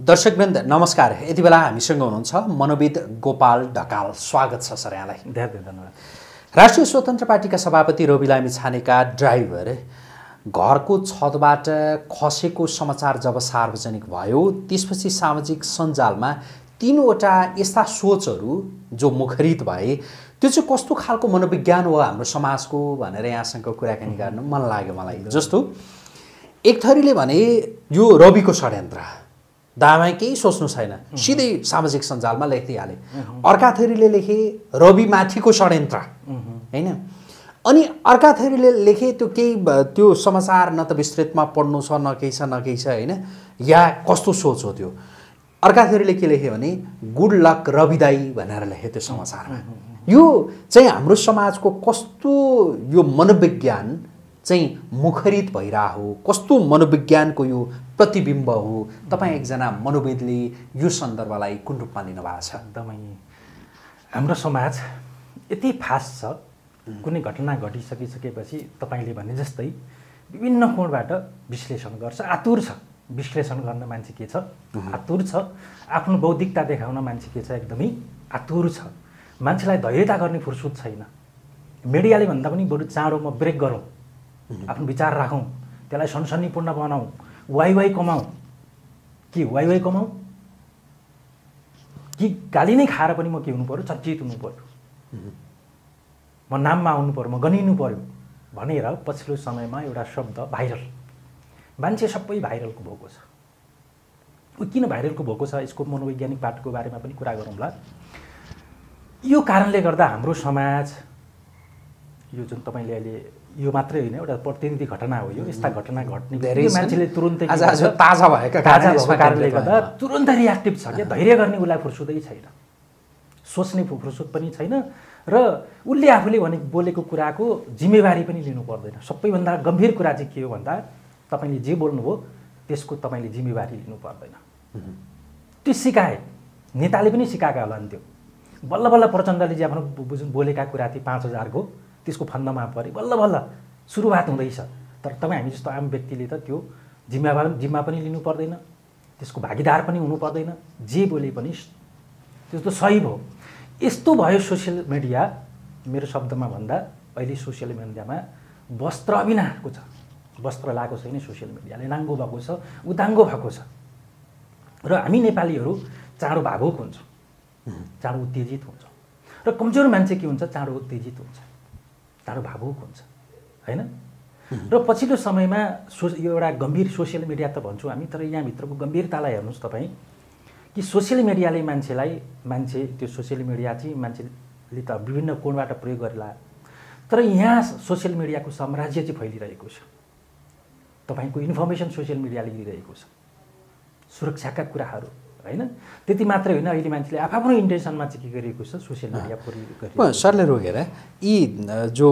दर्शकवृन्द नमस्कार। यति बेला हामीसँग हुनुहुन्छ। मनोविद गोपाल ढकाल। स्वागत छ सर यहाँलाई। धेरै धेरै धन्यवाद। राष्ट्रिय स्वतन्त्र पार्टीका सभापति रवि लामी छानेका ड्राइभर घरको छतबाट खसेको समाचार जब सार्वजनिक भयो त्यसपछि सामाजिक सञ्जालमा तिनवटा यस्ता सोचहरू जो मुखरित भए त्यो चाहिँ कस्तो खालको मनोविज्ञान हो हाम्रो समाजको भनेर यहाँसँग कुराकानी गर्न मन लाग्यो मलाई जस्तो। एक थरीले भने यो रविको षड्यन्त्र। दामाई केही सोच्नु छैन। सिधै सामाजिक सञ्जालमा लेखिदिइहाले अर्का थरीले लेखे रवि माथिको षड्यन्त्र। होइन? अनि अर्का थरीले लेखे त्यो केही त्यो समाचार न त विस्तृतमा पढ्नु छ न केही छ न केही छ होइन? या कस्तो सोच हो त्यो? अर्का थरीले के लेख्यो भने गुड लक रविदाई भनेर लेख्यो त्यो समाचारमा। यो चाहिँ हाम्रो समाजको कस्तो यो मनोविज्ञान चाहिँ मुखरित भइरहेको हो कस्तो मनोविज्ञानको यो प्रतिबिम्ब हो तपाईँ एकजना मनोविदले यो सन्दर्भलाई कुन रूपमा लिनुभएको छ? एकदमै हाम्रो समाज यति फास्ट छ कुनै घटना घटिसकिसकेपछि तपाईँले भने जस्तै विभिन्न कोणबाट विश्लेषण गर्छ। आतुर छ। विश्लेषण गर्न मान्छे के छ? आतुर छ। आफ्नो बौद्धिकता देखाउन मान्छे के छ? एकदमै आतुर छ। मान्छेलाई धैर्यता गर्ने फुर्सुद छैन। मिडियाले भन्दा पनि बरु चाँडो म ब्रेक गरौँ। आफ्नो विचार राखौँ त्यसलाई सनसनीपूर्ण बनाऊ वाइ वाइ कमाऊ के वाइ वाइ कमाऊ कि गाली नै खाएर पनि म के हुनु पऱ्यो चर्चित हुनु पऱ्यो म नाममा आउनु पऱ्यो म गनिनु पऱ्यो भनेर पछिल्लो समयमा एउटा शब्द भाइरल मान्छे सबै भाइरलको भएको छ ऊ किन भाइरलको भएको छ यसको मनोवैज्ञानिक पाटोको बारेमा पनि कुरा गरौँला यो कारणले गर्दा हाम्रो समाज यो जुन तपाईँले अहिले यो मात्रै होइन एउटा प्रतिनिधि घटना हो यो यस्ता घटना घट्ने। मान्छेले तुरुन्तै? ताजा भएका ताजा भएको कारणले गर्दा। तुरन्त रियाक्टिभ छ क्या? धैर्य गर्ने उसलाई फुर्सुदै छैन। सोच्ने फुर्सुद पनि छैन र उसले आफूले भने बोलेको कुराको जिम्मेवारी पनि लिनु पर्दैन। सबैभन्दा गम्भीर कुरा चाहिँ के हो भन्दा तपाईँले जे बोल्नुभयो त्यसको तपाईँले जिम्मेवारी लिनु पर्दैन। त्यो सिकाए। नेताले पनि सिकाएका होला नि त्यो। बल्ल बल्ल प्रचण्डले जे आफ्नो जुन बोलेका कुरा थिए पाँच हजारको त्यसको फन्दामा परे बल्ल बल्ल सुरुवात हुँदैछ। तर तपाईँ हामी जस्तो आम व्यक्तिले त त्यो जिम्मेवार जिम्मा पनि लिनु पर्दैन त्यसको भागीदार पनि हुनु पर्दैन जे बोले पनि त्यो त सही भयो। यस्तो भयो सोसियल मिडिया मेरो शब्दमा भन्दा अहिले सोसियल मिडियामा वस्त्र अविनाको छ। वस्त्र लगाएको छैन सोसियल मिडियाले नाङ्गो भएको छ उदाङ्गो भएको छ। र हामी नेपालीहरू चाँडो भावुक हुन्छौँ चाँडो उत्तेजित हुन्छौँ। र कमजोर मान्छे के हुन्छ? चाँडो उत्तेजित हुन्छ। चाँडो भावुक हुन्छ होइन? र पछिल्लो समयमा सो यो एउटा गम्भीर सोसियल मिडिया त भन्छौँ हामी तर यहाँभित्रको गम्भीरतालाई हेर्नुहोस् तपाईँ कि सोसियल मिडियाले मान्छेलाई मान्छे त्यो सोसियल मिडिया चाहिँ मान्छेले त विभिन्न कोणबाट प्रयोग गरेला तर यहाँ सोसियल मिडियाको साम्राज्य चाहिँ फैलिरहेको छ। तपाईँको इन्फर्मेसन सोसियल मिडियाले लिइरहेको छ। सुरक्षाका कुराहरू। होइन? त्यति मात्रै होइन। अहिले मान्छेले आफ्नो इन्टेन्सनमा चाहिँ के गरिएको छ? सोसियल मिडिया म सरले रोकेर यी जो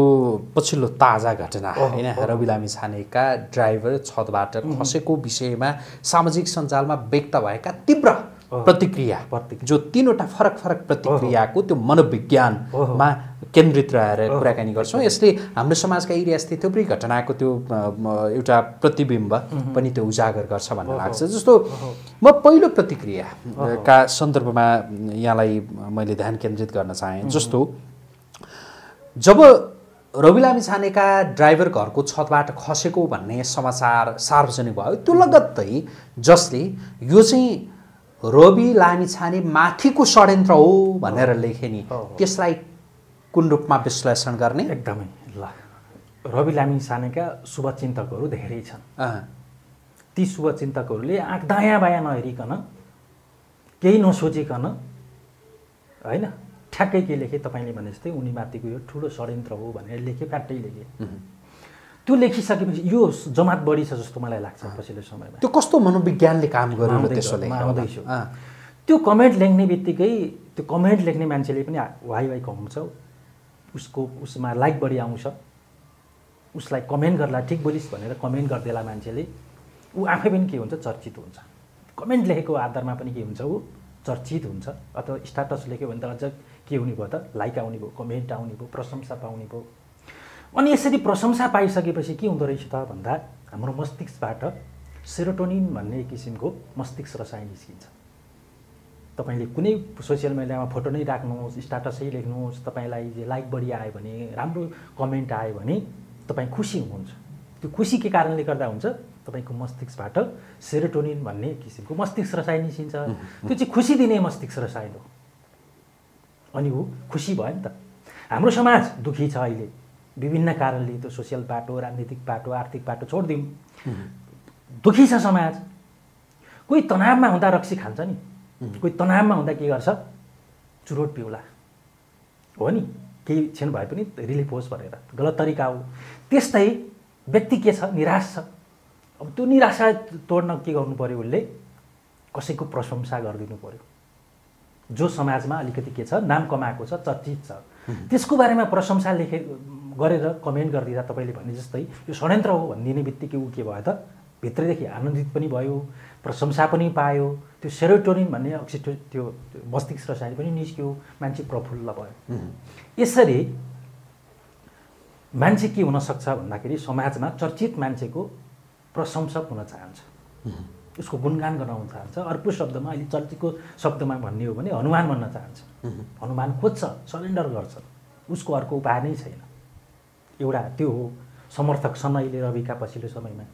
पछिल्लो ताजा घटना होइन रवि लामी छानेका ड्राइभर छतबाट खसेको विषयमा सामाजिक सञ्जालमा व्यक्त भएका तीव्र प्रतिक्रिया प्रतिक्रिया। जो तिनवटा फरक फरक प्रतिक्रियाको त्यो मनोविज्ञानमा केन्द्रित रहेर कुराकानी गर्छौँ। यसले हाम्रो समाजका एरिया स्थित थुप्रै घटनाको त्यो एउटा प्रतिबिम्ब पनि त्यो उजागर गर्छ भन्ने लाग्छ। जस्तो म पहिलो प्रतिक्रियाका सन्दर्भमा यहाँलाई मैले ध्यान केन्द्रित गर्न चाहेँ। जस्तो जब रवि लामी छानेका ड्राइभर घरको छतबाट खसेको भन्ने समाचार सार्वजनिक भयो त्यो लगत्तै जसले यो चाहिँ रवि लामी छाने माथिको षड्यन्त्र हो भनेर लेखे नि। त्यसलाई कुन रूपमा विश्लेषण गर्ने? एकदमै। ल रवि लामी सानेका शुभचिन्तकहरू धेरै छन्। ती शुभचिन्तकहरूले आँख दायाँ बायाँ नहेरिकन केही नसोचिकन होइन ठ्याक्कै के लेखे तपाईँले भने जस्तै उनीमाथिको यो ठुलो षड्यन्त्र हो भनेर लेखे फ्याट्टै लेखे। त्यो लेखिसकेपछि यो जमात बढी छ जस्तो मलाई लाग्छ पछिल्लो समयमा। त्यो कस्तो मनोविज्ञानले काम आउँदैछ। अँ, त्यो कमेन्ट लेख्ने बित्तिकै त्यो कमेन्ट लेख्ने मान्छेले पनि वाइ वाइ कमाउँछ उसको उसमा लाइक बढी आउँछ। उसलाई कमेन्ट गर्ला ठिक बोलिस् भनेर कमेन्ट गरिदिएला मान्छेले। ऊ आफै पनि के हुन्छ? चर्चित हुन्छ। कमेन्ट लेखेको आधारमा पनि के हुन्छ? ऊ चर्चित हुन्छ। अथवा स्टाटस लेख्यो भने त अझ के हुने भयो त? लाइक आउने भयो कमेन्ट आउने भयो प्रशंसा पाउने भयो। अनि यसरी प्रशंसा पाइसकेपछि के हुँदो रहेछ त भन्दा हाम्रो मस्तिष्कबाट सेरोटोनिन भन्ने किसिमको मस्तिष्क रसायन निस्किन्छ। तपाईँले कुनै सोसियल मिडियामा फोटो नै राख्नुहोस् स्टाटसै लेख्नुहोस् तपाईँलाई लाइक बढी आयो भने राम्रो कमेन्ट आयो भने तपाईँ खुसी हुनुहुन्छ। त्यो खुसी के कारणले गर्दा हुन्छ तपाईँको मस्तिष्कबाट सेरोटोनिन भन्ने किसिमको मस्तिष्क रसायन निस्किन्छ। त्यो चाहिँ खुसी दिने मस्तिष्क रसायन हो। अनि ऊ खुसी भयो नि त। हाम्रो समाज दुःखी छ अहिले। विभिन्न कारणले त्यो सोसियल बाटो राजनीतिक बाटो आर्थिक बाटो छोडिदिउँ। दुःखी छ समाज। कोही तनावमा हुँदा रक्सी खान्छ नि। कोही तनावमा हुँदा के गर्छ? चुरोट पिउला। हो नि। केही क्षण भए पनि रिलिफ होस् भनेर। गलत तरिका हो। त्यस्तै व्यक्ति के छ? निराश छ। अब त्यो निराशा तोड्न के गर्नु पऱ्यो उसले? कसैको प्रशंसा गरिदिनु पऱ्यो जो समाजमा अलिकति के छ? नाम कमाएको छ चर्चित छ। त्यसको बारेमा प्रशंसा लेखे गरेर कमेन्ट गरिदिँदा तपाईँले भने जस्तै यो षड्यन्त्र हो भनिदिने बित्तिकै ऊ के भयो त? भित्रैदेखि आनन्दित पनि भयो। प्रशंसा पनि पायो। त्यो सेरोटोनिन भन्ने अक्सिटो त्यो मस्तिष्क रसायन पनि निस्क्यो मान्छे प्रफुल्ल भयो। यसरी मान्छे के हुनसक्छ भन्दाखेरि समाजमा चर्चित मान्छेको प्रशंसक हुन चाहन्छ। उसको गुणगान गराउन चाहन्छ। अर्को शब्दमा अहिले चर्चितको शब्दमा भन्ने हो भने हनुमान भन्न चाहन्छ। हनुमान खोज्छ सरेन्डर गर्छ। उसको अर्को उपाय नै छैन। एउटा त्यो हो समर्थक अहिले रविका पछिल्लो समयमा।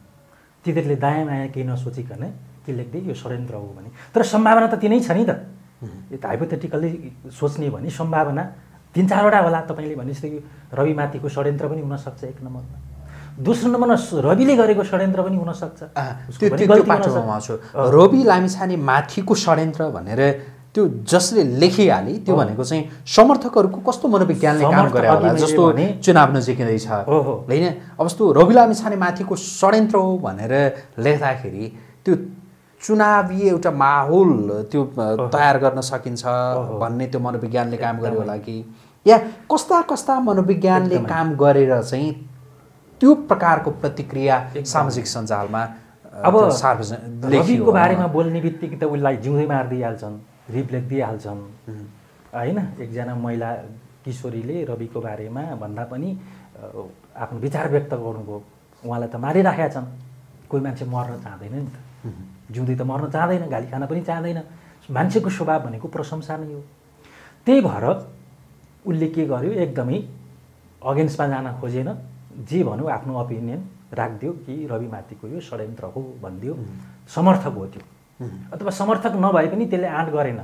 तिनीहरूले दायाँ माया केही नसोचिकन के लेख्दै यो षड्यन्त्र हो भने। तर सम्भावना त तिनै छ नि त। यो त हाइपोथेटिकल्ली सोच्ने भने सम्भावना तिन चारवटा होला तपाईँले भने जस्तै रविमाथिको षड्यन्त्र पनि हुनसक्छ एक नम्बरमा। दोस्रो नम्बरमा रविले गरेको षड्यन्त्र पनि हुनसक्छ। त्यो त्यो रवि लामिछाने माथिको षड्यन्त्र भनेर त्यो जसले लेखिहाले त्यो भनेको चाहिँ समर्थकहरूको कस्तो मनोविज्ञानले काम गरे होला? जस्तो चुनाव नजिकिँदैछ। होइन? अब जस्तो रवि लामिछाने माथिको षड्यन्त्र हो भनेर लेख्दाखेरि त्यो चुनावी एउटा माहौल त्यो तयार गर्न सकिन्छ भन्ने त्यो मनोविज्ञानले काम गर्यो होला कि? या कस्ता कस्ता मनोविज्ञानले काम गरेर चाहिँ त्यो प्रकारको प्रतिक्रिया सामाजिक सञ्जालमा अब सार्वजनिक बारेमा बोल्ने बित्तिकै त उसलाई जिउँदै मारिदिइहाल्छन् रिप लेखिदिइहाल्छन्। होइन? एकजना महिला किशोरीले रविको बारेमा भन्दा पनि आफ्नो विचार व्यक्त गर्नुभयो। उहाँलाई त मारिराखेका छन्। कोही मान्छे मर्न चाहँदैन नि त। जिउँदै त मर्न चाहँदैन गाली खान पनि चाहँदैन। मान्छेको स्वभाव भनेको प्रशंसा नै हो। त्यही भएर उसले के गर्यो एकदमै अगेन्स्टमा जान खोजेन। जे भन्यो आफ्नो ओपिनियन राखिदियो कि रविमाथिको यो षड्यन्त्र हो भनिदियो। समर्थक हो त्यो। अथवा समर्थक नभए पनि त्यसले आँट गरेन।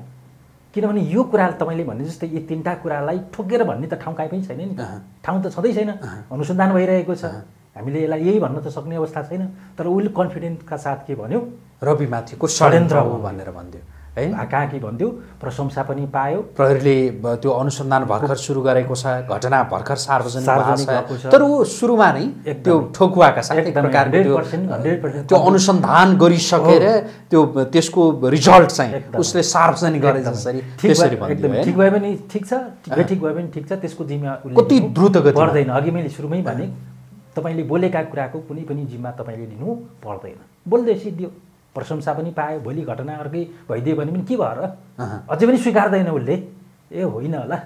किनभने यो कुरा तपाईँले भने जस्तै यी तिनवटा कुरालाई ठोकेर भन्ने त ठाउँ काहीँ पनि छैन नि। ठाउँ त छँदै छैन। अनुसन्धान भइरहेको छ। हामीले यसलाई यही भन्न त सक्ने अवस्था छैन। तर उसले कन्फिडेन्सका साथ के भन्यो? रविमाथिको षड्यन्त्र हो भनेर भनिदियो है? कहाँ कि भनिदियो प्रशंसा पनि पायो। प्रहरीले त्यो अनुसन्धान भर्खर सुरु गरेको छ घटना भर्खर सार्वजनिक तर ऊ सुरुमा नै त्यो ठोकुवाका साथ एक प्रकारको त्यो अनुसन्धान गरिसकेर त्यो त्यसको रिजल्ट चाहिँ उसले सार्वजनिक गरे जसरी त्यसरी एकदम। ठिक भए पनि ठिक छ ठिक भए पनि ठिक छ त्यसको जिम्मा कति द्रुत गति पर्दैन अघि मैले सुरुमै भने तपाईँले बोलेका कुराको कुनै पनि जिम्मा तपाईँले लिनु पर्दैन। बोल्दै सिद्धियो। प्रशंसा पनि पायो भोलि घटना अर्कै भइदियो भने पनि के भएर अझै पनि स्वीकार्दैन उसले। ए होइन होला।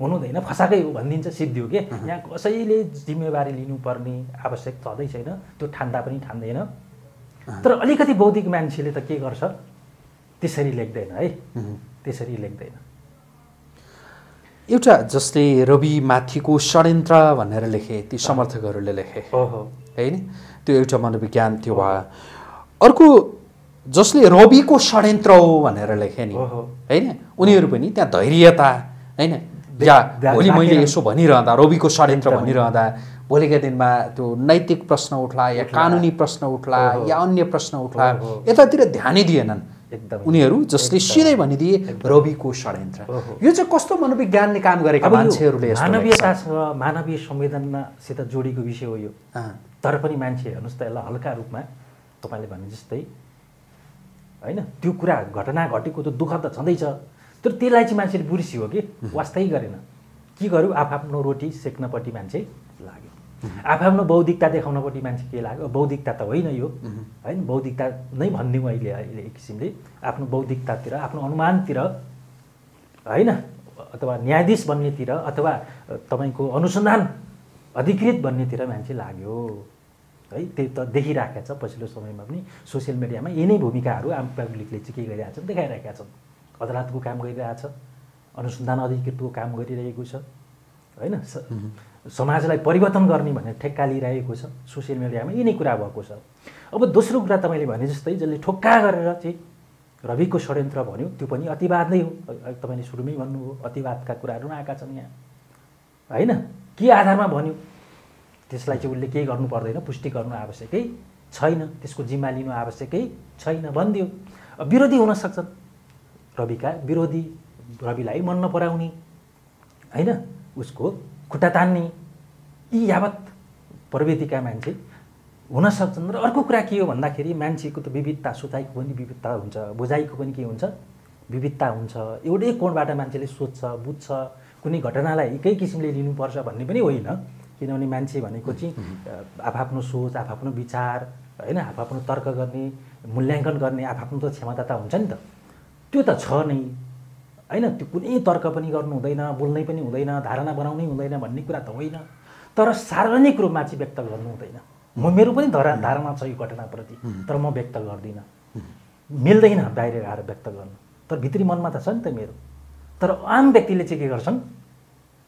हुनुहुँदैन फसाकै हो भनिदिन्छ सिद्धियो के? यहाँ कसैले जिम्मेवारी लिनुपर्ने आवश्यक छँदै छैन। त्यो ठान्दा पनि ठान्दैन। तर अलिकति बौद्धिक मान्छेले त के गर्छ? त्यसरी लेख्दैन है। त्यसरी लेख्दैन। एउटा जसले रवि माथिको षड्यन्त्र भनेर लेखे ती समर्थकहरूले लेखे। होइन? त्यो एउटा मनोविज्ञान त्यो भयो अर्को जसले रविको षड्यन्त्र हो भनेर लेखे नि। होइन? उनीहरू पनि त्यहाँ धैर्यता होइन? या भोलि मैले यसो भनिरहँदा रविको षड्यन्त्र भनिरहँदा भोलिका दिनमा त्यो नैतिक प्रश्न उठ्ला या कानुनी प्रश्न उठ्ला या अन्य प्रश्न उठ्ला यतातिर ध्यानै दिएनन्। उनीहरू जसले सिधै भनिदिए रविको षड्यन्त्र। यो चाहिँ कस्तो मनोविज्ञानले काम गरेका मान्छेहरूले मानवीयतासँग मानवीय संवेदनासित जोडिएको विषय हो यो। तर पनि मान्छे हेर्नुहोस् त यसलाई हल्का रूपमा तपाईँले भने जस्तै होइन त्यो कुरा घटना घटेको त दुःख त छँदैछ। तर त्यसलाई चाहिँ मान्छेले बिर्सियो कि? वास्तै गरेन। के गर्यो? आफआफ्नो रोटी सेक्नपट्टि मान्छे लाग्यो। आफआफ्नो बौद्धिकता देखाउनपट्टि मान्छे के लाग्यो? बौद्धिकता त होइन यो। होइन बौद्धिकता नै भनिदिउँ अहिले अहिले एक किसिमले। आफ्नो बौद्धिकतातिर आफ्नो अनुमानतिर होइन? अथवा न्यायाधीश बन्नेतिर अथवा तपाईँको अनुसन्धान अधिकृत बन्नेतिर मान्छे लाग्यो। है त्यो त देखिराखेका छ पछिल्लो समयमा पनि सोसियल मिडियामा यही नै भूमिकाहरू आम पब्लिकले चाहिँ के गरिरहेका छन् देखाइरहेका छन्। अदालतको काम गरिरहेछ अनुसन्धान अधिकृतको काम गरिरहेको छ। होइन? समाजलाई परिवर्तन गर्ने भनेर ठेक्का लिइरहेको छ सोसियल मिडियामा यही नै कुरा भएको छ। अब दोस्रो कुरा तपाईँले भने जस्तै जसले ठोक्का गरेर चाहिँ रविको षड्यन्त्र भन्यो त्यो पनि अतिवाद नै हो। तपाईँले सुरुमै भन्नुभयो अतिवादका कुराहरू आएका छन् यहाँ। होइन? के आधारमा भन्यो? त्यसलाई चाहिँ उसले केही गर्नु पर्दैन पुष्टि गर्नु आवश्यकै छैन त्यसको जिम्मा लिनु आवश्यकै छैन भनिदियो। विरोधी हुन सक्छन्। रविका विरोधी रविलाई मन नपराउने होइन? उसको खुट्टा तान्ने। यी यावत प्रविधिका मान्छे हुन सक्छन् र अर्को कुरा के हो भन्दाखेरि मान्छेको त विविधता सोचाइको पनि विविधता हुन्छ बुझाइको पनि के हुन्छ? विविधता हुन्छ। एउटै कोणबाट मान्छेले सोध्छ बुझ्छ कुनै घटनालाई एकै किसिमले लिनुपर्छ भन्ने पनि होइन। किनभने मान्छे भनेको चाहिँ आफआफ्नो सोच आफआफ्नो विचार होइन? आफआफ्नो तर्क गर्ने मूल्याङ्कन गर्ने आफआफ्नो त क्षमता त हुन्छ नि त। त्यो त छ नै। होइन त्यो कुनै तर्क पनि गर्नु हुँदैन बोल्नै पनि हुँदैन धारणा बनाउनै हुँदैन भन्ने कुरा त होइन। तर सार्वजनिक रूपमा चाहिँ व्यक्त गर्नु हुँदैन। म मेरो पनि धरा धारणा छ यो घटनाप्रति तर म व्यक्त गर्दिनँ। मिल्दैन बाहिर आएर व्यक्त गर्नु। तर भित्री मनमा त छ नि त मेरो। तर आम व्यक्तिले चाहिँ के गर्छन्?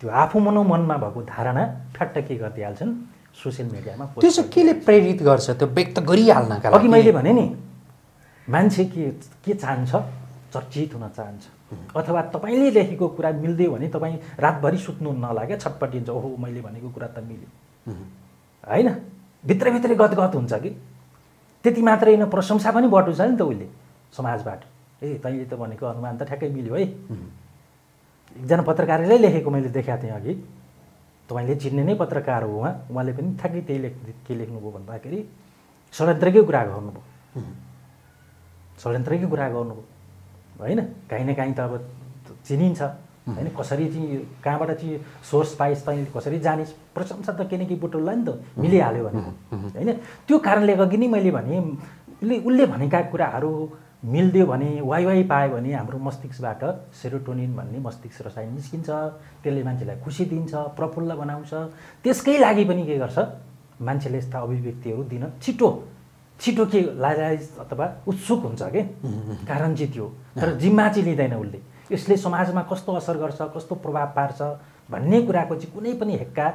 त्यो आफू मनो मनमा भएको धारणा फ्याक्ट के गरिदिइहाल्छन्? सोसियल मिडियामा त्यो चाहिँ केले प्रेरित गर्छ? त्यो व्यक्त गरिहाल्नका अघि मैले भने नि मान्छे के के चाहन्छ? चर्चित हुन चाहन्छ। अथवा तपाईँले लेखेको कुरा मिल्दियो भने तपाईँ रातभरि सुत्नु नलागे छटपटिन्छ ओहो मैले भनेको कुरा त मिल्यो। होइन? भित्रभित्रै गदगद हुन्छ कि? त्यति मात्रै होइन प्रशंसा पनि बटुल्छ नि त उसले समाजबाट। ए तैँले त भनेको अनुमान त ठ्याक्कै मिल्यो है। एकजना पत्रकारले लेखेको मैले देखाएको थिएँ अघि। तपाईँले चिन्ने नै पत्रकार हो उहाँ। उहाँले पनि ठ्याक्कै त्यही लेख के लेख्नुभयो भन्दाखेरि षड्यन्त्रकै कुरा गर्नुभयो। षड्यन्त्रकै कुरा गर्नुभयो। होइन? काहीँ न काहीँ त अब चिनिन्छ। होइन? कसरी चाहिँ कहाँबाट चाहिँ सोर्स पाइस् तैँले कसरी जानिस्? प्रशंसा त केही न केही बुटुल्ला नि त मिलिहाल्यो भने। होइन? त्यो कारणले अघि नै मैले भने उसले उसले भनेका कुराहरू मिलिदियो भने वाइ वाइ पायो भने हाम्रो मस्तिष्कबाट सेरोटोनिन भन्ने मस्तिष्क रसायन निस्किन्छ। त्यसले मान्छेलाई खुसी दिन्छ प्रफुल्ल बनाउँछ। त्यसकै लागि पनि के गर्छ? मान्छेले यस्ता अभिव्यक्तिहरू दिन छिटो छिटो के लाजाइज अथवा उत्सुक हुन्छ के? कारण चाहिँ त्यो तर जिम्मा चाहिँ लिँदैन उसले। यसले समाजमा कस्तो असर गर्छ कस्तो प्रभाव पार्छ भन्ने कुराको चाहिँ कुनै पनि हेक्का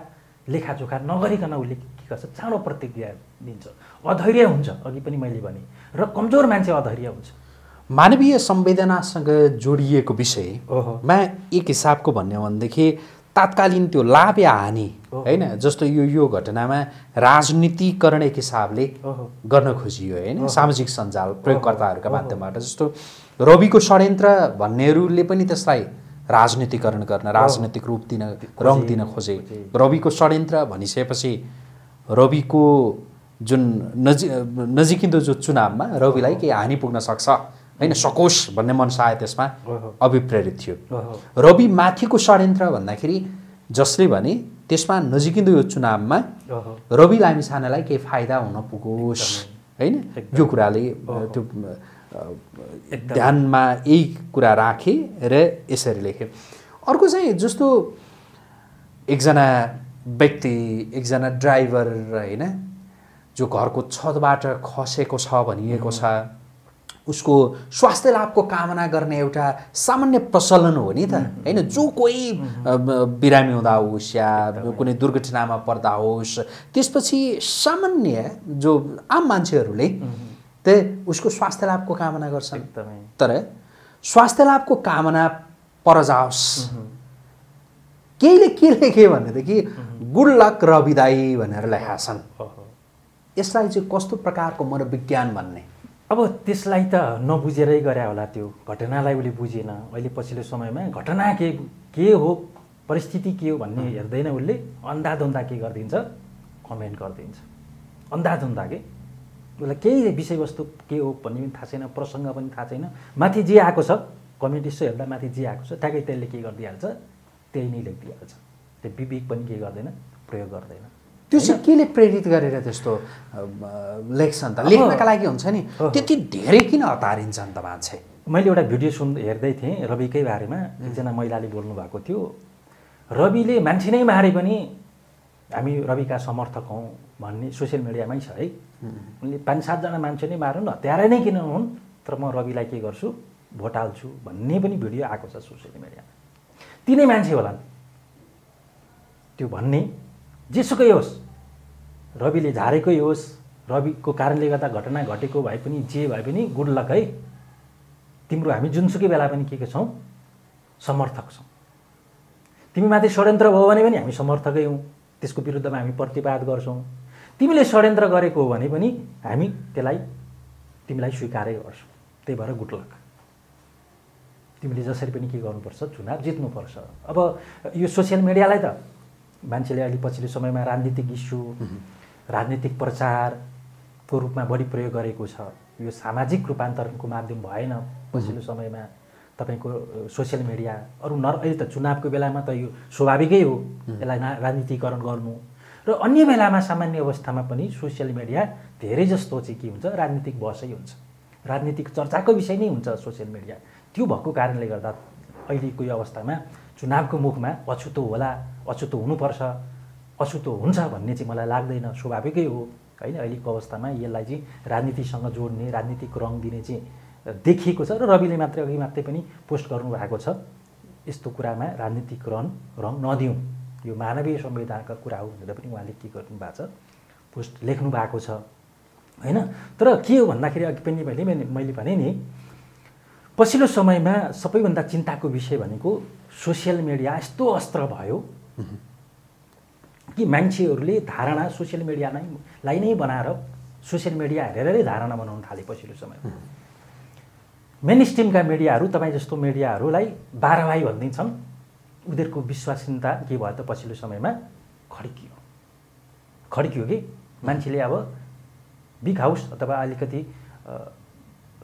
लेखाजोखा नगरिकन उसले के गर्छ? चाँडो प्रतिक्रिया दिन्छ। अधैर्य हुन्छ अघि पनि मैले भने। र कमजोर मान्छे अधैर्य हुन्छ। मानवीय संवेदनासँग जोडिएको विषयमा एक हिसाबको भन्ने हो भनेदेखि तात्कालीन त्यो लाभ या हानि होइन? जस्तो यो यो घटनामा राजनीतिकरण एक हिसाबले गर्न खोजियो होइन? सामाजिक सञ्जाल प्रयोगकर्ताहरूका माध्यमबाट। जस्तो रविको षड्यन्त्र भन्नेहरूले पनि त्यसलाई राजनीतिकरण गर्न राजनीतिक रूप दिन रङ दिन खोजे। रविको षड्यन्त्र भनिसकेपछि रविको जुन नजि नजिकिँदो जो चुनावमा रविलाई केही हानि पुग्न सक्छ। होइन सकोस् भन्ने मन सायद त्यसमा अभिप्रेरित थियो। रवि माथिको षड्यन्त्र भन्दाखेरि जसले भने त्यसमा नजिकिँदो यो चुनावमा रवि लामिछानेलाई केही फाइदा हुन पुगोस् होइन? यो कुराले त्यो ध्यानमा यही कुरा राखेँ र यसरी लेखेँ। अर्को चाहिँ जस्तो एकजना व्यक्ति एकजना ड्राइभर होइन जो घरको छतबाट खसेको छ भनिएको छ उसको स्वास्थ्य लाभको कामना गर्ने एउटा सामान्य प्रचलन हो नि त। होइन जो कोही बिरामी हुँदा होस् या कुनै दुर्घटनामा पर्दा होस् त्यसपछि सामान्य जो आम मान्छेहरूले त्यही उसको स्वास्थ्य लाभको कामना गर्छन्। तर स्वास्थ्य लाभको कामना पर जाओस् केहीले के लेखे भनेदेखि गुड लक रविदाई भनेर लेखा छन् यसलाई चाहिँ कस्तो प्रकारको मनोविज्ञान भन्ने? अब त्यसलाई त नबुझेरै गरे होला त्यो घटनालाई उसले बुझेन। अहिले पछिल्लो समयमा घटना के के हो परिस्थिति के हो भन्ने हेर्दैन उसले। अन्धाधुन्दा के गरिदिन्छ कमेन्ट गरिदिन्छ। अन्धाधुन्दा के? उसलाई केही विषयवस्तु के हो भन्ने पनि थाहा छैन प्रसङ्ग पनि थाहा छैन। माथि जे आएको छ कमेन्ट यसो हेर्दा माथि जे आएको छ ट्याक्कै त्यसले के गरिदिइहाल्छ त्यही नै लेखिदिइहाल्छ त्यो विवेक पनि के गर्दैन? प्रयोग गर्दैन। त्यो चाहिँ केले प्रेरित गरेर त्यस्तो लेख्छन् त? लेख्नका लागि हुन्छ नि। त्यति धेरै किन हतारिन्छन् त मान्छे? मैले एउटा भिडियो सुन् हेर्दै थिएँ रविकै बारेमा। एकजना महिलाले बोल्नु भएको थियो रविले मान्छे नै मारे पनि हामी रविका समर्थक हौँ भन्ने सोसियल मिडियामै छ है। उनले पाँच सातजना मान्छे नै मारुन् हत्यारै नै किन हुन्? तर म रविलाई के गर्छु? भोट हाल्छु भन्ने पनि भिडियो आएको छ सोसियल मिडियामा। तिनै मान्छे होलान्। त्यो भन्ने जेसुकै होस् रविले झारेकै होस् रविको कारणले गर्दा घटना घटेको भए पनि जे भए पनि गुड लक है। तिम्रो हामी जुनसुकै बेला पनि के के छौँ? समर्थक छौँ। तिमी माथि षड्यन्त्र भयो भने पनि हामी समर्थकै हौँ। त्यसको विरुद्धमा हामी प्रतिवाद गर्छौँ। तिमीले षड्यन्त्र गरेको हो भने पनि हामी त्यसलाई तिमीलाई स्वीकारै गर्छौँ। त्यही भएर गुड लक। तिमीले जसरी पनि के गर्नुपर्छ चुनाव जित्नुपर्छ। अब यो सोसियल मिडियालाई त मान्छेले अहिले पछिल्लो समयमा राजनीतिक इस्यु राजनीतिक प्रचारको रूपमा बढी प्रयोग गरेको छ। यो सामाजिक रूपान्तरणको माध्यम भएन पछिल्लो समयमा। तपाईँको सोसियल मिडिया अरू नर अहिले त चुनावको बेलामा त यो स्वाभाविकै हो यसलाई ना राजनीतिकरण गर्नु। र अन्य बेलामा सामान्य अवस्थामा पनि सोसियल मिडिया धेरै जस्तो चाहिँ के हुन्छ राजनीतिक बसै हुन्छ। राजनीतिक चर्चाको विषय नै हुन्छ सोसियल मिडिया। त्यो भएको कारणले गर्दा अहिलेको यो अवस्थामा चुनावको मुखमा अछुतो होला। अछुतो हुनुपर्छ अछुतो हुन्छ भन्ने चाहिँ मलाई लाग्दैन। स्वाभाविकै हो होइन? अहिलेको अवस्थामा यसलाई चाहिँ राजनीतिसँग जोड्ने राजनीतिक रङ दिने चाहिँ देखिएको छ र रविले मात्रै अघि मात्रै पनि पोस्ट गर्नुभएको छ। यस्तो कुरामा राजनीतिक रङ रङ नदिउँ। यो मानवीय संविधानका कुरा हो भनेर पनि उहाँले के गर्नु भएको छ? पोस्ट लेख्नु भएको छ होइन? तर के हो भन्दाखेरि अघि पनि मैले मैले भने नि पछिल्लो समयमा सबैभन्दा चिन्ताको विषय भनेको सोसियल मिडिया यस्तो अस्त्र भयो कि मान्छेहरूले धारणा सोसियल मिडिया नै लाई नै बनाएर सोसियल मिडिया हेरेरै धारणा बनाउन थाले पछिल्लो समयमा मेन स्ट्रिमका मिडियाहरू तपाईँ जस्तो मिडियाहरूलाई बाह्र भाइ भनिदिन्छन् उनीहरूको विश्वसनीयता के भयो त पछिल्लो समयमा? खड्कियो। खड्कियो कि? मान्छेले अब बिग हाउस अथवा अलिकति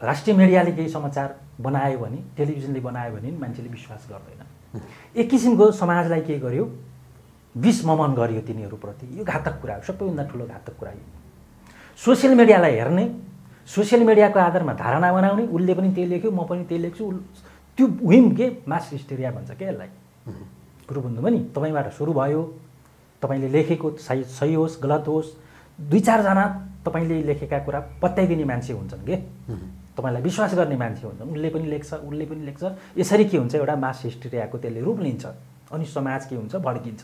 राष्ट्रिय मिडियाले केही समाचार बनायो भने टेलिभिजनले बनायो भने मान्छेले विश्वास गर्दैन। एक किसिमको समाजलाई के गर्यो? विष ममन गरियो तिनीहरूप्रति। यो घातक कुरा हो। सबैभन्दा ठुलो घातक कुरा यो। सोसियल मिडियालाई हेर्ने सोसियल मिडियाको आधारमा धारणा बनाउने उसले पनि त्यही लेख्यो म पनि त्यही लेख्छु। त्यो विम के? मास हिस्टेरिया भन्छ क्या यसलाई। कुरो बुझ्नुभयो नि तपाईँबाट सुरु भयो। तपाईँले लेखेको सही सही होस् गलत होस्। दुई चारजना तपाईँले लेखेका कुरा पत्याइदिने मान्छे हुन्छन् के? तपाईँलाई विश्वास गर्ने मान्छे हुन्छन् उसले पनि लेख्छ उसले पनि लेख्छ। यसरी के हुन्छ एउटा मास हिस्टेरियाको त्यसले रूप लिन्छ अनि समाज के हुन्छ भड्किन्छ।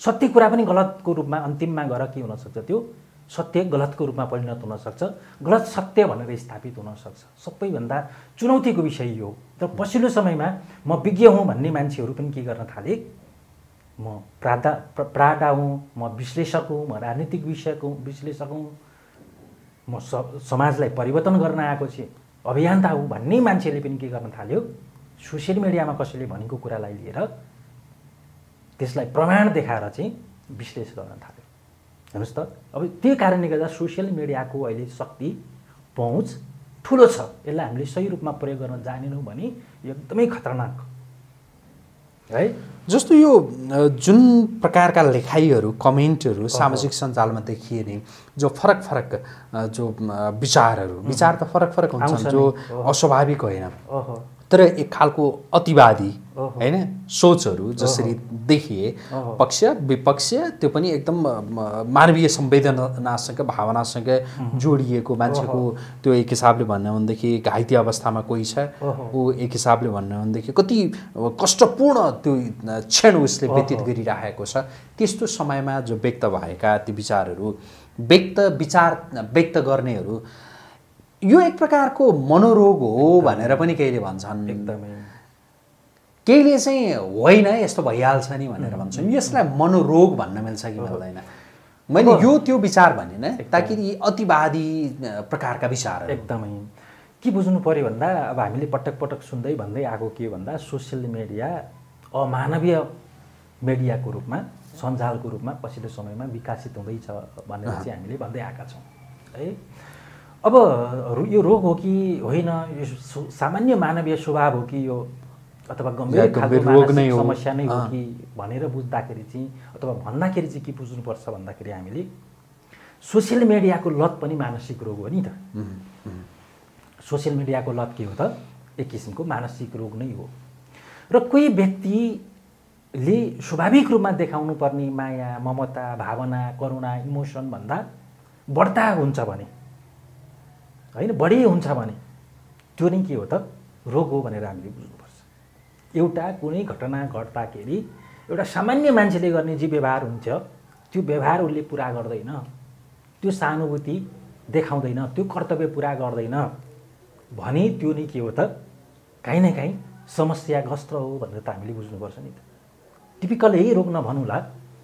सत्य कुरा पनि गलतको रूपमा अन्तिममा गएर के हुनसक्छ त्यो? सत्य गलतको रूपमा परिणत हुनसक्छ। गलत सत्य भनेर स्थापित हुनसक्छ। सबैभन्दा चुनौतीको विषय यो तर पछिल्लो समयमा म विज्ञ हुँ भन्ने मान्छेहरू पनि के गर्न थाले? म प्रादा प्राडा हुँ म विश्लेषक हुँ म राजनीतिक विषयको विश्लेषक हुँ। म समाजलाई परिवर्तन गर्न आएको छु अभियन्ता हुँ भन्ने मान्छेले पनि के गर्न थाल्यो? सोसियल मिडियामा कसैले भनेको कुरालाई लिएर त्यसलाई प्रमाण देखाएर चाहिँ विश्लेष गर्न थाल्यो। हेर्नुहोस् त अब त्यो कारणले गर्दा सोसियल मिडियाको अहिले शक्ति पहुँच ठुलो छ। यसलाई हामीले सही रूपमा प्रयोग गर्न जानेनौँ भने यो एकदमै खतरनाक है? जस्तो यो जुन प्रकारका लेखाइहरू कमेन्टहरू सामाजिक सञ्जालमा देखिने जो फरक फरक जो विचारहरू विचार त फरक फरक हुन्छन् जो अस्वाभाविक होइन। तर एक खालको अतिवादी होइन? सोचहरू जसरी देखिए पक्ष विपक्ष त्यो पनि एकदम मानवीय संवेदनासँग भावनासँग जोडिएको मान्छेको त्यो एक हिसाबले भन्यो भनेदेखि घाइते अवस्थामा कोही छ। ऊ एक हिसाबले भन्यो भनेदेखि कति कष्टपूर्ण त्यो क्षण उसले व्यतीत गरिरहेको छ। त्यस्तो समयमा जो व्यक्त भएका ती विचारहरू व्यक्त विचार व्यक्त गर्नेहरू यो एक प्रकारको मनोरोग हो भनेर पनि केहीले भन्छन्। एकदमै। केहीले चाहिँ होइन यस्तो भइहाल्छ नि भनेर भन्छन्। यसलाई मनोरोग भन्न मिल्छ कि मिल्दैन? मैले यो त्यो विचार भने ताकि अतिवादी प्रकारका विचार एकदमै। के बुझ्नु पऱ्यो भन्दा अब हामीले पटक पटक सुन्दै भन्दै आएको के भन्दा सोसियल मिडिया अमानवीय मिडियाको रूपमा सञ्जालको रूपमा पछिल्लो समयमा विकसित हुँदैछ भनेर चाहिँ हामीले भन्दै आएका छौँ। है? अब यो रोग हो कि होइन यो सामान्य मानवीय स्वभाव हो कि यो अथवा गम्भीर खालको समस्या नै हो कि भनेर बुझ्दाखेरि चाहिँ अथवा भन्दाखेरि चाहिँ के बुझ्नुपर्छ भन्दाखेरि हामीले सोसियल मिडियाको लत पनि मानसिक रोग हो नि त। सोसियल मिडियाको लत के हो त? एक किसिमको मानसिक रोग नै हो। र कोही व्यक्ति ले स्वाभाविक रूपमा देखाउनु पर्ने माया ममता भावना करुणा इमोसन भन्दा बढ्ता हुन्छ भने होइन बढी हुन्छ भने त्यो नै के हो त? रोग हो भनेर हामीले बुझ्नुपर्छ। एउटा कुनै घटना घट्दाखेरि एउटा सामान्य मान्छेले गर्ने जे व्यवहार हुन्छ त्यो व्यवहार उसले पुरा गर्दैन। त्यो सहानुभूति देखाउँदैन त्यो कर्तव्य पुरा गर्दैन भने त्यो नै के हो त? काहीँ न काहीँ समस्याग्रस्त हो भनेर त हामीले बुझ्नुपर्छ नि त। टिपिकल यही रोग नभनौँला।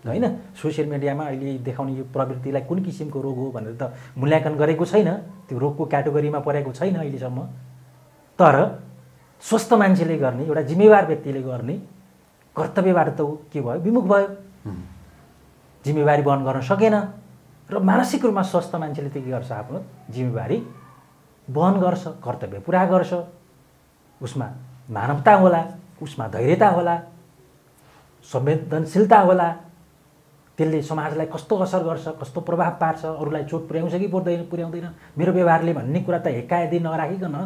होइन? सोसियल मिडियामा अहिले देखाउने यो प्रवृत्तिलाई कुन किसिमको रोग हो भनेर त मूल्याङ्कन गरेको छैन। त्यो रोगको क्याटेगोरीमा परेको छैन अहिलेसम्म। तर स्वस्थ मान्छेले गर्ने एउटा जिम्मेवार व्यक्तिले गर्ने कर्तव्यबाट त के भयो? विमुख भयो। जिम्मेवारी वहन गर्न सकेन र मानसिक रूपमा स्वस्थ मान्छेले त के गर्छ आफ्नो? जिम्मेवारी वहन गर्छ कर्तव्य पुरा गर्छ। उसमा मानवता होला उसमा धैर्यता होला संवेदनशीलता होला। त्यसले समाजलाई कस्तो असर गर्छ कस्तो प्रभाव पार्छ अरूलाई चोट पुर्याउँछ कि पुर्दैन पुर्याउँदैन? मेरो व्यवहारले भन्ने कुरा त हेकायदी नराखिकन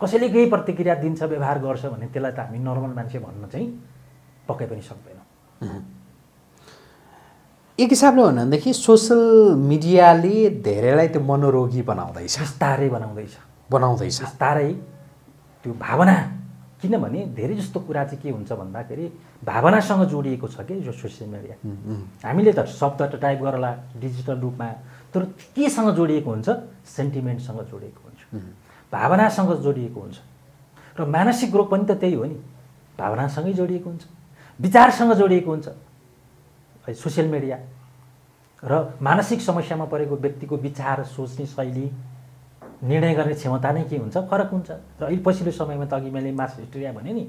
कसैले केही प्रतिक्रिया दिन्छ व्यवहार गर्छ भने त्यसलाई त हामी नर्मल मान्छे भन्न चाहिँ पक्कै पनि सक्दैनौँ। एक हिसाबले हो भनेदेखि सोसियल मिडियाले धेरैलाई त्यो मनोरोगी बनाउँदैछ। बिस्तारै बनाउँदैछ। बनाउँदैछ। बिस्तारै त्यो भावना किनभने धेरै जस्तो कुरा चाहिँ के हुन्छ भन्दाखेरि भावनासँग जोडिएको छ कि यो सोसियल मिडिया हामीले त शब्द त टाइप गरला डिजिटल रूपमा तर केसँग जोडिएको हुन्छ? सेन्टिमेन्टसँग जोडिएको हुन्छ। भावनासँग जोडिएको हुन्छ। र मानसिक रोग पनि त त्यही हो नि। भावनासँगै जोडिएको हुन्छ। विचारसँग जोडिएको हुन्छ। है सोसियल मिडिया र मानसिक समस्यामा परेको व्यक्तिको विचार सोच्ने शैली निर्णय गर्ने क्षमता नै के हुन्छ? फरक हुन्छ। र अहिले पछिल्लो समयमा त अघि मैले मास हिस्ट्रिया भने नि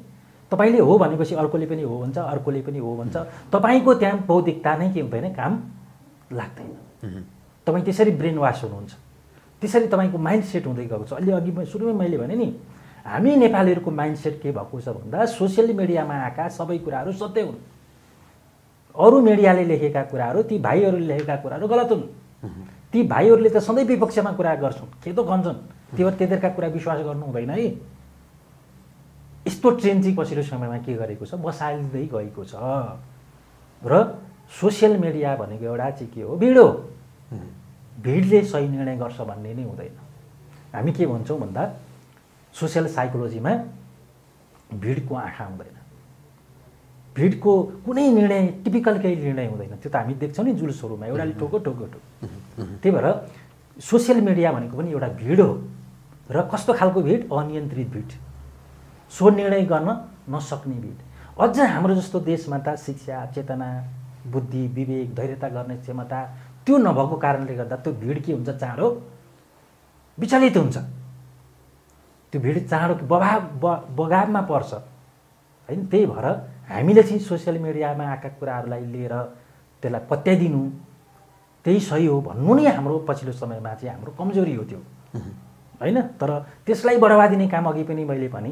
तपाईँले हो भनेपछि अर्कोले पनि हो भन्छ अर्कोले पनि हो भन्छ। तपाईँको त्यहाँ बौद्धिकता नै के हुँदैन? काम लाग्दैन। तपाईँ त्यसरी ब्रेन वास हुनुहुन्छ। त्यसरी तपाईँको माइन्ड सेट हुँदै गएको छ। अहिले अघि सुरुमै मैले भने नि हामी नेपालीहरूको माइन्ड सेट के भएको छ भन्दा सोसियल मिडियामा आएका सबै कुराहरू सत्य हुन्। अरू मिडियाले लेखेका कुराहरू ती भाइहरूले लेखेका कुराहरू गलत हुन्। ती भाइहरूले त सधैँ विपक्षमा कुरा गर्छन्। खेदो खन्छन् त्यो तिनीहरूका कुरा विश्वास गर्नु हुँदैन है। यस्तो ट्रेन्ड चाहिँ पछिल्लो समयमा के गरेको छ? बसाल्दै गएको छ। र सोसियल मिडिया भनेको एउटा चाहिँ के हो? भिड हो। भिडले सही निर्णय गर्छ भन्ने नै हुँदैन। हामी के भन्छौँ भन्दा सोसियल साइकोलोजीमा भिडको आँखा हुँदैन। भिडको कुनै निर्णय टिपिकल केही निर्णय हुँदैन। त्यो त हामी देख्छौँ नि जुलुसहरूमा एउटाले ठोको ठोको ठोक। त्यही भएर सोसियल मिडिया भनेको पनि एउटा भिड हो। र कस्तो खालको भिड? अनियन्त्रित भिड। स्वनिर्णय गर्न नसक्ने भिड। अझ हाम्रो जस्तो देशमा त शिक्षा चेतना बुद्धि विवेक धैर्यता गर्ने क्षमता त्यो नभएको कारणले गर्दा त्यो भिड के हुन्छ? चाँडो विचलित हुन्छ। त्यो भिड चाँडो बभाव बगावमा पर्छ। होइन? त्यही भएर हामीले चाहिँ सोसियल मिडियामा आएका कुराहरूलाई लिएर त्यसलाई पत्याइदिनु त्यही सही हो भन्नु नै हाम्रो पछिल्लो समयमा चाहिँ हाम्रो कमजोरी हो त्यो। होइन? तर त्यसलाई बढावा दिने काम अघि पनि मैले भने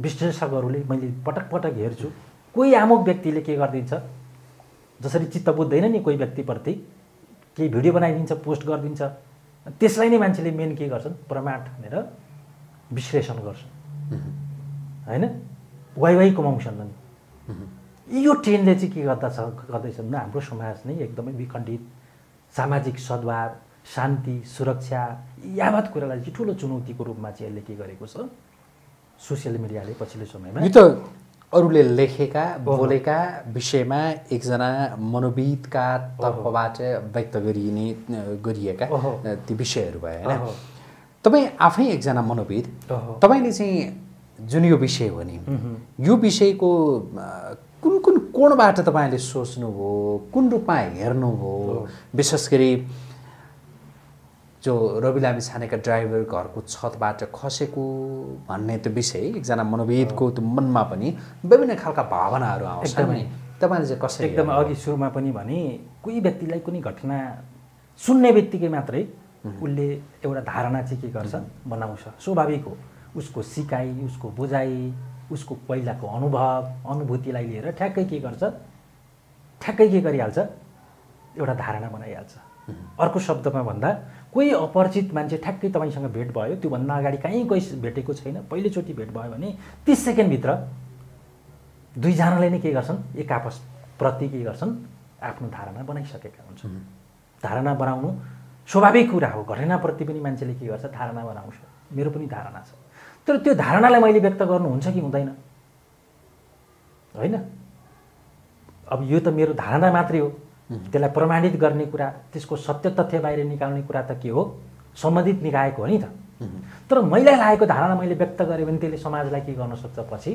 विश्लेषकहरूले मैले पटक पटक हेर्छु कोही आमुक व्यक्तिले के गरिदिन्छ जसरी चित्त बुझ्दैन नि कोही व्यक्तिप्रति केही भिडियो बनाइदिन्छ पोस्ट गरिदिन्छ। त्यसलाई नै मान्छेले मेन के गर्छन्? प्रमाण ठानेर विश्लेषण गर्छन्। होइन? वाइ वाइ कमाउँछन्। यो ट्रेनले चाहिँ के गर्दछ गर्दैछ भने हाम्रो समाज नै एकदमै विखण्डित सामाजिक सद्भाव शान्ति सुरक्षा यावत कुरालाई चाहिँ ठुलो चुनौतीको रूपमा चाहिँ यसले के गरेको छ? सोसियल मिडियाले पछिल्लो समयमा यो त अरूले लेखेका बोलेका विषयमा एकजना मनोविदका तर्फबाट व्यक्त गरिने गरिएका ती विषयहरू भए होइन? तपाईँ आफै एकजना मनोविद। तपाईँले चाहिँ जुन यो विषय हो नि यो विषयको कुन कुन कोणबाट तपाईँले सोच्नुभयो कुन रूपमा हेर्नुभयो? विशेष गरी जो रवि लामी छानेका ड्राइभर घरको छतबाट खसेको भन्ने त्यो विषय एकजना मनोविदको त्यो मनमा पनि विभिन्न खालका भावनाहरू आउँछ एकदमै। तपाईँले चाहिँ कसरी एकदम अघि सुरुमा पनि भने कोही व्यक्तिलाई कुनै घटना सुन्ने बित्तिकै मात्रै उसले एउटा धारणा चाहिँ के गर्छ? बनाउँछ। स्वाभाविक हो। उसको सिकाइ उसको बुझाइ उसको पहिलाको अनुभव अनुभूतिलाई लिएर ठ्याक्कै के गर्छ? ठ्याक्कै के गरिहाल्छ? एउटा धारणा बनाइहाल्छ। अर्को शब्दमा भन्दा कोही अपरिचित मान्छे ठ्याक्कै तपाईँसँग भेट भयो त्योभन्दा अगाडि कहीँ कोही भेटेको छैन पहिलोचोटि भेट भयो भने तिस सेकेन्डभित्र दुईजनाले नै के गर्छन्? एक आपसप्रति के गर्छन्? आफ्नो धारणा बनाइसकेका हुन्छन्। धारणा बनाउनु स्वाभाविक कुरा हो। घटनाप्रति पनि मान्छेले के गर्छ? धारणा बनाउँछ। मेरो पनि धारणा छ। तर त्यो धारणालाई मैले व्यक्त गर्नुहुन्छ कि हुँदैन? होइन? अब यो त मेरो धारणा मात्रै हो। त्यसलाई प्रमाणित गर्ने कुरा त्यसको सत्य तथ्य बाहिर निकाल्ने कुरा त के हो? सम्बन्धित निकायको हो नि त। तर मैले लागेको धारणा मैले व्यक्त गरेँ भने त्यसले समाजलाई के गर्न सक्छ पछि?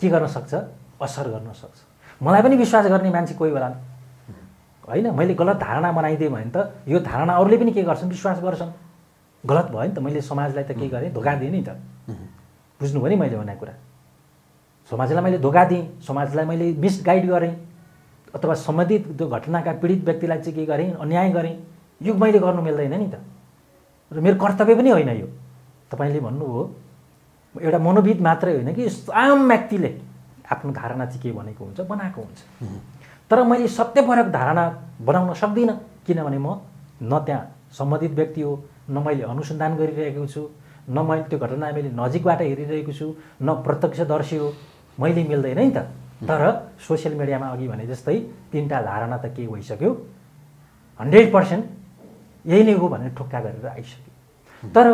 के गर्न सक्छ? असर गर्न सक्छ। मलाई पनि विश्वास गर्ने मान्छे कोही बेला होइन? मैले गलत धारणा बनाइदिएँ भने त यो धारणा अरूले पनि के गर्छन्? विश्वास गर्छन्। गलत भयो नि त मैले समाजलाई त के गरेँ? धोका दिएँ नि त। बुझ्नुभयो नि मैले भनेको कुरा? समाजलाई मैले धोका दिएँ समाजलाई मैले मिसगाइड गरेँ अथवा सम्बन्धित त्यो घटनाका पीडित व्यक्तिलाई चाहिँ के गरेँ? अन्याय गरेँ। यो मैले गर्नु मिल्दैन नि त। र मेरो कर्तव्य पनि होइन यो। तपाईँले भन्नुभयो एउटा मनोविद मात्रै होइन कि आम व्यक्तिले आफ्नो धारणा चाहिँ के भनेको हुन्छ बनाएको हुन्छ। तर मैले सत्यपरक धारणा बनाउन सक्दिनँ। किनभने म न त्यहाँ सम्बन्धित व्यक्ति हो न मैले अनुसन्धान गरिरहेको छु न मैले त्यो घटना मैले नजिकबाट हेरिरहेको छु न प्रत्यक्षदर्शी हो मैले मिल्दैन नि त। तर सोसियल मिडियामा अघि भने जस्तै तिनवटा धारणा त के भइसक्यो? हन्ड्रेड पर्सेन्ट यही नै हो भनेर ठोक्का गरेर आइसक्यो। तर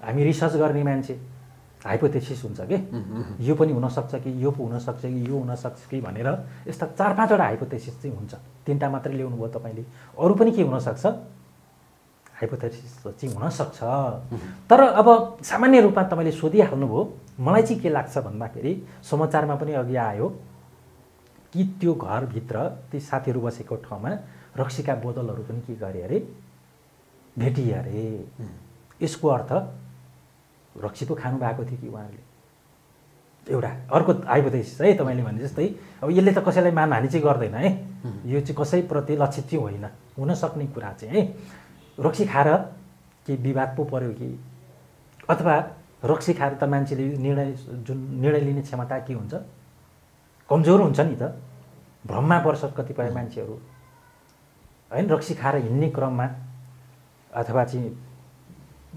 हामी रिसर्च गर्ने मान्छे हाइपोथेसिस हुन्छ कि? यो पनि हुनसक्छ कि यो हुनसक्छ कि यो हुनसक्छ कि भनेर यस्ता चार पाँचवटा हाइपोथेसिस चाहिँ हुन्छ। तिनवटा मात्रै ल्याउनु भयो तपाईँले। अरू पनि के हुनसक्छ? हाइपोथेसिस चाहिँ हुनसक्छ तर अब सामान्य रूपमा तपाईँले सोधिहाल्नुभयो मलाई चाहिँ के लाग्छ भन्दाखेरि समाचारमा पनि अघि आयो कि त्यो घरभित्र ती साथीहरू बसेको ठाउँमा रक्सीका बोतलहरू पनि के गरे अरे भेटिए अरे। यसको अर्थ रक्सी पो खानु भएको थियो कि उहाँहरूले? एउटा अर्को हाइपोथेसिस है तपाईँले भने जस्तै अब यसले त कसैलाई मानहानि चाहिँ गर्दैन है। यो चाहिँ कसैप्रति लक्षित चाहिँ होइन। हुनसक्ने कुरा चाहिँ है। रक्सी खाएर के विवाद पो पऱ्यो कि? अथवा रक्सी खाएर त मान्छेले निर्णय जुन निर्णय लिने क्षमता के हुन्छ? कमजोर हुन्छ नि त। भ्रममा पर्छ कतिपय मान्छेहरू। होइन रक्सी खाएर हिँड्ने क्रममा अथवा चाहिँ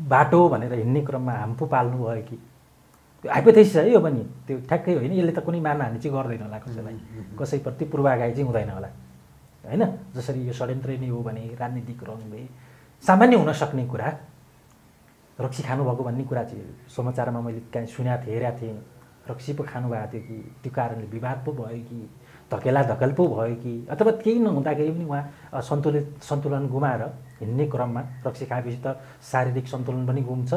बाटो भनेर हिँड्ने क्रममा हाम्फु पाल्नु भयो कि? त्यो हाइपोथेसिस है यो पनि। त्यो ठ्याक्कै होइन। यसले त कुनै मानहानि चाहिँ गर्दैन होला कसैलाई। कसैप्रति पूर्वागाई चाहिँ हुँदैन होला। होइन जसरी यो षड्यन्त्र नै हो भने राजनीतिक रङले सामान्य हुन सक्ने कुरा रक्सी खानुभएको भन्ने कुरा चाहिँ समाचारमा मैले काहीँ सुनेको थिएँ हेरेको थिएँ। रक्सी पो खानुभएको थियो कि त्यो कारणले विवाद पो भयो कि धकेला धकेल पो भयो कि अथवा केही नहुँदाखेरि पनि उहाँ सन्तुलित सन्तुलन गुमाएर हिँड्ने क्रममा रक्सी खाएपछि त शारीरिक सन्तुलन पनि गुम्छ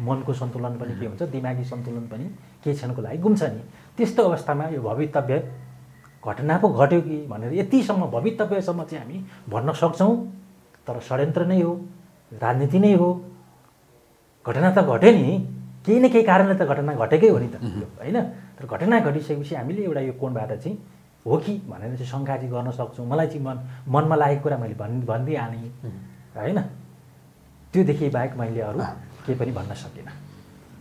मनको सन्तुलन पनि के हुन्छ दिमागी सन्तुलन पनि केही क्षणको लागि गुम्छ नि। त्यस्तो अवस्थामा यो भवितव्य घटना पो घट्यो कि भनेर यतिसम्म भवितव्यसम्म चाहिँ हामी भन्न सक्छौँ। तर षड्यन्त्र नै हो राजनीति नै हो। घटना त घट्यो नि केही न केही कारणले त घटना घटेकै हो नि त। होइन? तर घटना घटिसकेपछि हामीले एउटा यो कोणबाट चाहिँ हो कि भनेर चाहिँ शङ्का चाहिँ गर्न सक्छौँ। मलाई चाहिँ मन मनमा लागेको कुरा मैले भन् भनिदिइहालेँ होइन? त्योदेखि बाहेक मैले अरू केही पनि भन्न सकिनँ।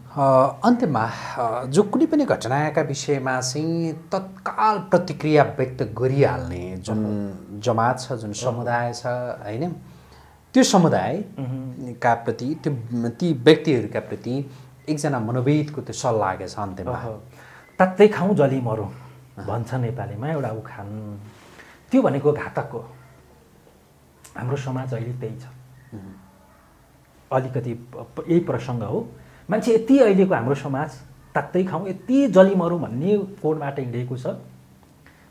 अन्त्यमा जो कुनै पनि घटनाका विषयमा चाहिँ तत्काल प्रतिक्रिया व्यक्त गरिहाल्ने जुन जमात छ जुन समुदाय छ होइन? त्यो समुदायका प्रति त्यो ती व्यक्तिहरूका प्रति एकजना मनोविदको त्यो सल्लाह छ अन्त्यमा। तात्तै खाउँ जली मरौँ भन्छ नेपालीमा एउटा उखान। त्यो भनेको घातक हो। हाम्रो समाज अहिले त्यही छ। अलिकति यही प्रसङ्ग हो। मान्छे यति अहिलेको हाम्रो समाज तात्तै खाउँ यति जली मरौँ भन्ने कोडबाट हिँडेको छ?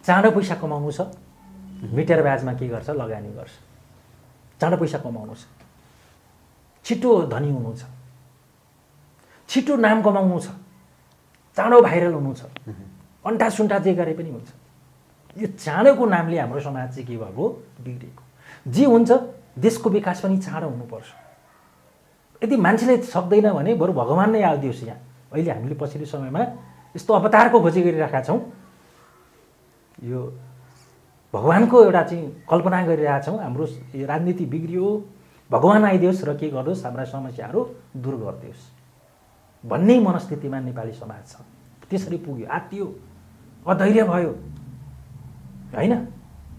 चाँडो पैसा कमाउनु छ? मिटर ब्याजमा के गर्छ? लगानी गर्छ। चाँडो पैसा कमाउनु छ। छिटो धनी हुनु छ। छिटो नाम कमाउनु छ। चाँडो भाइरल हुनु छ। अन्टा सुन्टा जे गरे पनि हुन्छ। यो चाँडोको नामले हाम्रो समाज चाहिँ के भएको? बिग्रेको। जे हुन्छ देशको विकास पनि चाँडो हुनुपर्छ। यदि मान्छेले सक्दैन भने बरु भगवान् नै आइदियोस् यहाँ। अहिले हामीले पछिल्लो समयमा यस्तो अवतारको खोजी गरिरहेका छौँ। यो भगवान्को एउटा चाहिँ कल्पना गरिरहेका छौँ। हाम्रो राजनीति बिग्रियो भगवान् आइदियोस् र के गर्नुहोस् हाम्रा समस्याहरू दूर गरिदियोस्। भन्ने मनस्थितिमा नेपाली समाज छ। त्यसरी पुग्यो आत्तियो अधैर्य भयो। होइन?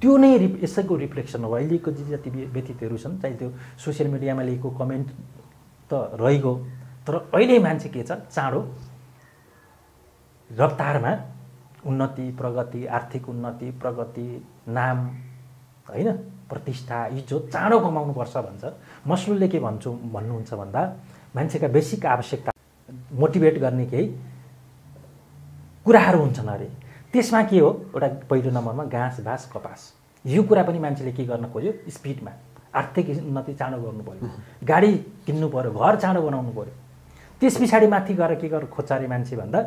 त्यो नै रिप यसैको रिफ्लेक्सन हो। अहिलेको जति व्यतीतहरू छन् चाहे त्यो सोसियल मिडियामा लेखेको कमेन्ट त रहिगयो। तर अहिले मान्छे के छ? चाँडो रफ्तारमा उन्नति प्रगति आर्थिक उन्नति प्रगति नाम होइन प्रतिष्ठा इज्जत चाँडो कमाउनुपर्छ भन्छ। मसलुले के भन्छु भन्नुहुन्छ भन्दा मान्छेका बेसिक आवश्यकता मोटिभेट गर्ने केही कुराहरू हुन्छन् अरे। त्यसमा के हो? एउटा पहिलो नम्बरमा घाँस बाँस कपास। यो कुरा पनि मान्छेले के गर्न खोज्यो? स्पिडमा। आर्थिक उन्नति चाँडो गर्नु पऱ्यो गाडी किन्नु पऱ्यो घर चाँडो बनाउनु पऱ्यो त्यस पछाडि माथि गएर के गर खोज्छ मान्छे भन्दा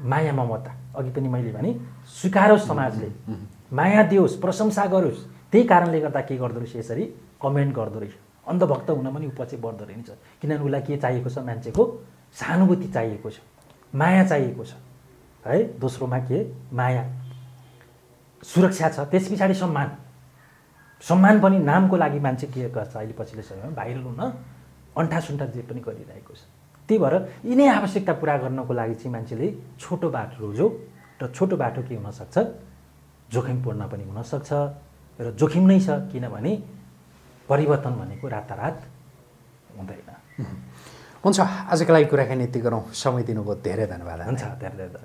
माया ममता। अघि पनि मैले भने स्वीकारोस् समाजले। माया दियोस् प्रशंसा गरोस्। त्यही कारणले गर्दा के गर्दो रहेछ यसरी? कमेन्ट गर्दो रहेछ। अन्धभक्त हुन पनि पछि बढ्दो रहेछ। किनभने उसलाई के चाहिएको छ? मान्छेको सहानुभूति चाहिएको छ। माया चाहिएको छ। है दोस्रोमा के? माया। सुरक्षा छ। त्यस पछाडि सम्मान। सम्मान पनि नामको लागि मान्छे के गर्छ अहिले पछिल्लो समयमा? भाइरल हुन अन्ठा सुन्ठा जे पनि गरिरहेको छ। त्यही भएर यिनै आवश्यकता पुरा गर्नको लागि चाहिँ मान्छेले छोटो बाटो रोज्यो र छोटो बाटो के हुनसक्छ? जोखिमपूर्ण पनि हुनसक्छ र जोखिम नै छ किनभने परिवर्तन भनेको रातारात हुँदैन। हुन्छ आजको लागि कुराकानी यति गरौँ। समय दिनुभयो धेरै धन्यवाद। हुन्छ धेरै धेरै